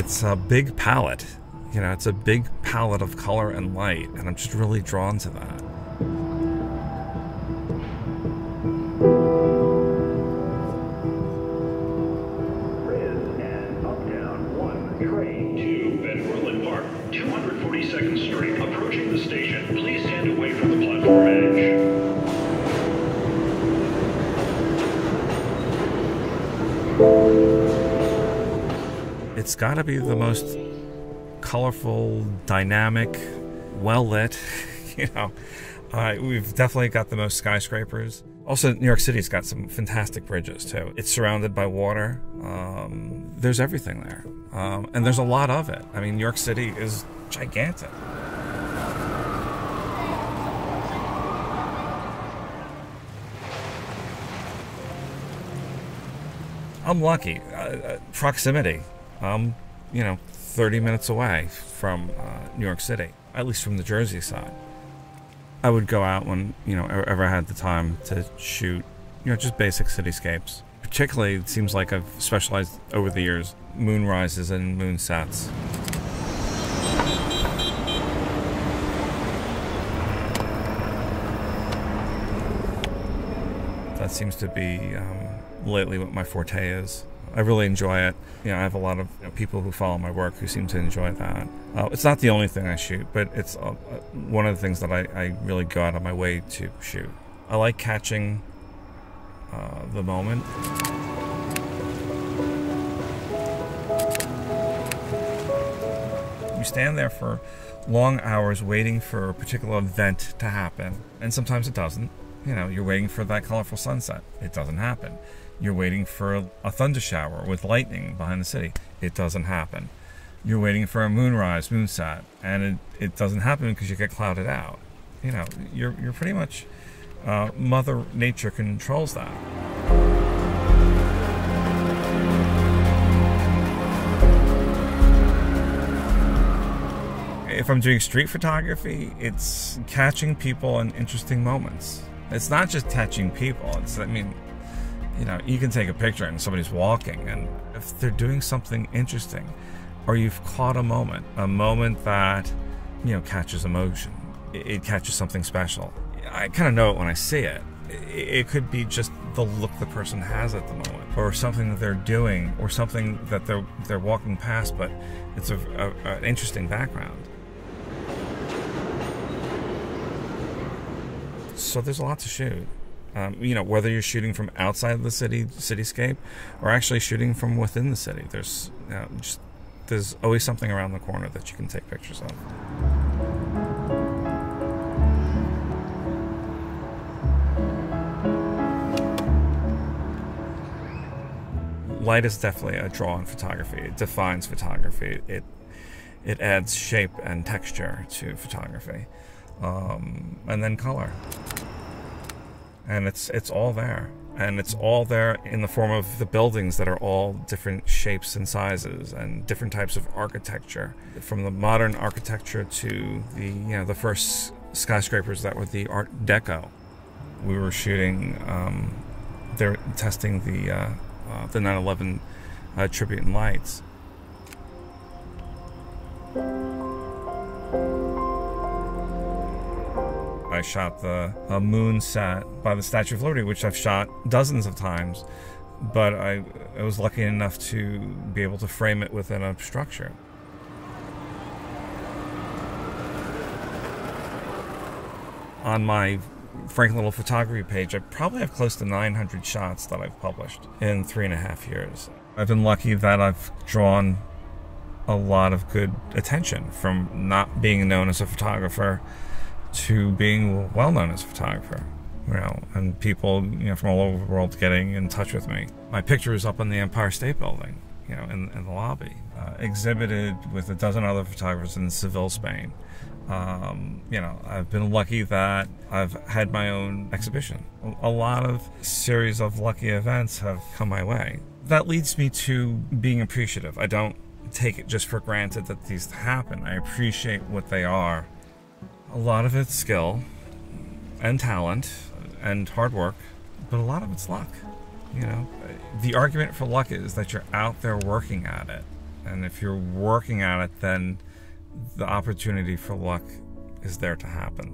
it's a big palette. You know, it's a big palette of color and light, and I'm just really drawn to that. It's got to be the most colorful, dynamic, well lit. You know, uh, we've definitely got the most skyscrapers. Also, New York City's got some fantastic bridges too. It's surrounded by water. Um, there's everything there, um, and there's a lot of it. I mean, New York City is gigantic. I'm lucky. Uh, uh, proximity. I'm, you know, 30 minutes away from uh, New York City, at least from the Jersey side. I would go out when, you know, ever had the time to shoot, you know, just basic cityscapes. Particularly, it seems like I've specialized over the years moon rises and moon sets. That seems to be um, lately what my forte is. I really enjoy it. You know, I have a lot of you know, people who follow my work who seem to enjoy that. Uh, it's not the only thing I shoot, but it's uh, uh, one of the things that I, I really go out of my way to shoot. I like catching uh, the moment. You stand there for long hours waiting for a particular event to happen, and sometimes it doesn't. You know, you're waiting for that colorful sunset. It doesn't happen. You're waiting for a, thunder shower with lightning behind the city. It doesn't happen. You're waiting for a moonrise, moonset, and it, it doesn't happen because you get clouded out. You know, you're, you're pretty much, uh, Mother Nature controls that. if I'm doing street photography, it's catching people in interesting moments. It's not just catching people. It's, I mean, you know, you can take a picture and somebody's walking, and if they're doing something interesting, or you've caught a moment, a moment that, you know, catches emotion, it, catches something special. I kind of know it when I see it. It, could be just the look the person has at the moment, or something that they're doing, or something that they're they're walking past, but it's a, a, uh, an interesting background. so there's a lot to shoot. Um, you know, whether you're shooting from outside the city cityscape or actually shooting from within the city, there's you know, just there's always something around the corner that you can take pictures of. Light is definitely a draw in photography. It defines photography. It it adds shape and texture to photography um, and then color. And it's it's all there, and it's all there in the form of the buildings that are all different shapes and sizes and different types of architecture, from the modern architecture to the you know the first skyscrapers that were the Art Deco. We were shooting, um, they're testing the uh, uh, the 9/11 uh, tribute and lights. I shot the uh, moon set by the Statue of Liberty, which I've shot dozens of times, but I, I was lucky enough to be able to frame it within a structure. On my Frank Little photography page, I probably have close to 900 shots that I've published in three and a half years. I've been lucky that I've drawn a lot of good attention from not being known as a photographer to being well known as a photographer. You know, and people you know from all over the world getting in touch with me. My picture is up in the Empire State Building, you know, in, in the lobby, uh, exhibited with a dozen other photographers in Seville, Spain. Um, you know, I've been lucky that I've had my own exhibition. A lot of series of lucky events have come my way. That leads me to being appreciative. I don't take it just for granted that these happen. I appreciate what they are. A lot of it's skill and talent and hard work, but a lot of it's luck. You know, the argument for luck is that you're out there working at it And if you're working at it, then the opportunity for luck is there to happen.